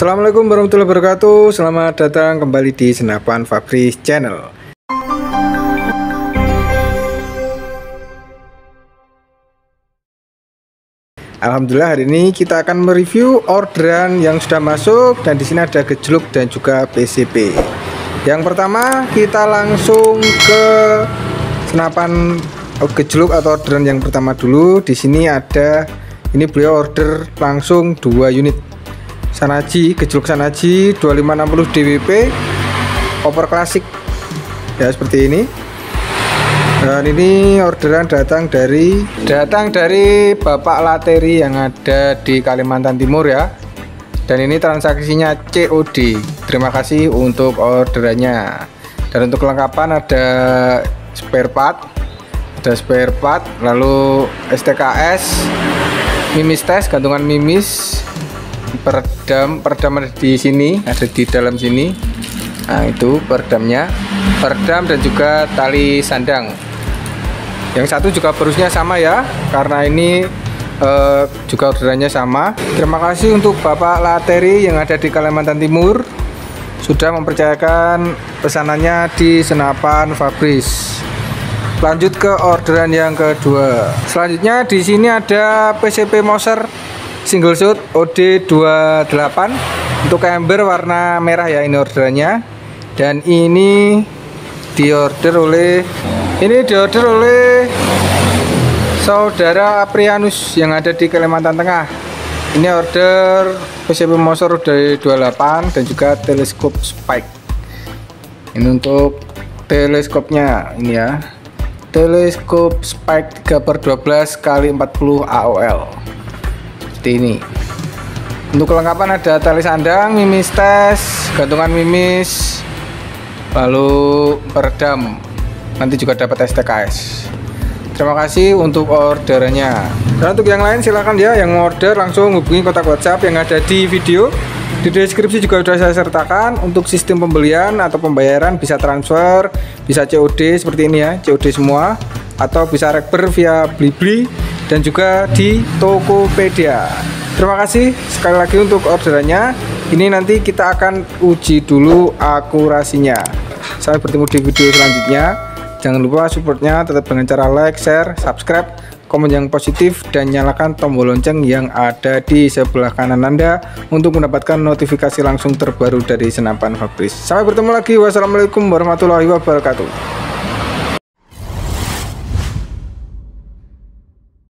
Assalamualaikum warahmatullahi wabarakatuh Selamat datang kembali di Senapan Fabris Channel Alhamdulillah hari ini kita akan mereview orderan yang sudah masuk dan di sini ada gejluk dan juga PCP. Yang pertama kita langsung ke senapan gejluk atau orderan yang pertama dulu. Di sini ada ini beliau order langsung dua unit Sanaji gejluk Sanaji 2560 DWP over klasik ya seperti ini dan ini orderan datang dari datang dari Bapak Lateri yang ada di Kalimantan Timur ya. Dan ini transaksinya COD. Terima kasih untuk orderannya. Dan untuk kelengkapan ada spare part, ada spare part, lalu STKS, mimis tes, gantungan mimis, peredam, peredam ada di sini, ada di dalam sini. Nah, itu peredamnya, peredam dan juga tali sandang. Yang satu juga berusnya sama ya karena ini uh, juga orderannya sama. Terima kasih untuk Bapak Lateri yang ada di Kalimantan Timur. Sudah mempercayakan pesanannya di senapan Fabris. Lanjut ke orderan yang kedua. Selanjutnya di sini ada PCP Moser single shot OD28 untuk ember warna merah ya ini orderannya dan ini diorder oleh ini diorder oleh saudara Aprianus yang ada di Kalimantan Tengah. Ini order PCB Mosor dari 28 dan juga teleskop spike. Ini untuk teleskopnya ini ya. Teleskop spike 3 per 12 kali 40 AOL. Seperti ini. Untuk kelengkapan ada tali sandang, mimis tes, gantungan mimis, lalu peredam. Nanti juga dapat STKS terima kasih untuk orderannya dan untuk yang lain silahkan ya yang order langsung hubungi kontak WhatsApp yang ada di video. Di deskripsi juga sudah saya sertakan untuk sistem pembelian atau pembayaran bisa transfer bisa COD seperti ini ya COD semua atau bisa rekber via Blibli dan juga di Tokopedia terima kasih sekali lagi untuk orderannya ini nanti kita akan uji dulu akurasinya sampai bertemu di video selanjutnya Jangan lupa supportnya tetap dengan cara like, share, subscribe, komen yang positif, dan nyalakan tombol lonceng yang ada di sebelah kanan Anda untuk mendapatkan notifikasi langsung terbaru dari Senapan Fabris. Sampai bertemu lagi. Wassalamualaikum warahmatullahi wabarakatuh.